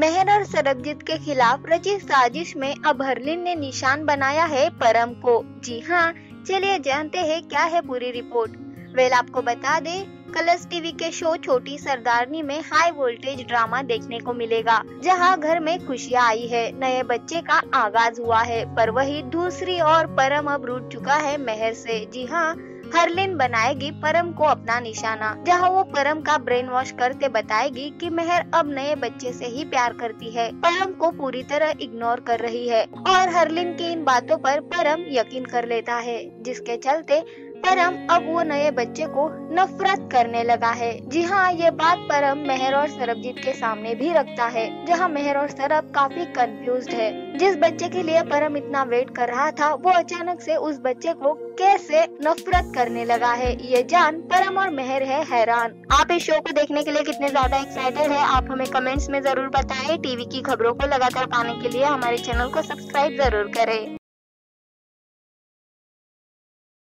मेहर और सरबजीत के खिलाफ रची साजिश में अब हरलिन ने निशान बनाया है परम को। जी हाँ चलिए जानते हैं क्या है पूरी रिपोर्ट। वेल, आपको बता दे कलर्स टीवी के शो छोटी सरदारनी में हाई वोल्टेज ड्रामा देखने को मिलेगा, जहाँ घर में खुशियाँ आई है, नए बच्चे का आगाज़ हुआ है, पर वही दूसरी ओर परम अब रूट चुका है मेहर से। जी हाँ हरलिन बनाएगी परम को अपना निशाना, जहाँ वो परम का ब्रेन वॉश करते बताएगी कि मेहर अब नए बच्चे से ही प्यार करती है। परम को पूरी तरह इग्नोर कर रही है, और हरलिन की इन बातों पर परम यकीन कर लेता है, जिसके चलते परम अब वो नए बच्चे को नफरत करने लगा है। जी हाँ ये बात परम मेहर और सरबजीत के सामने भी रखता है, जहाँ मेहर और सरब काफ़ी कंफ्यूज है। जिस बच्चे के लिए परम इतना वेट कर रहा था, वो अचानक से उस बच्चे को कैसे नफरत करने लगा है? ये जान परम और मेहर है हैरान। आप इस शो को देखने के लिए कितने ज़्यादा एक्साइटेड है? आप हमें कमेंट्स में ज़रूर बताएँ। टीवी की खबरों को लगातार पाने के लिए हमारे चैनल को सब्सक्राइब ज़रूर करें।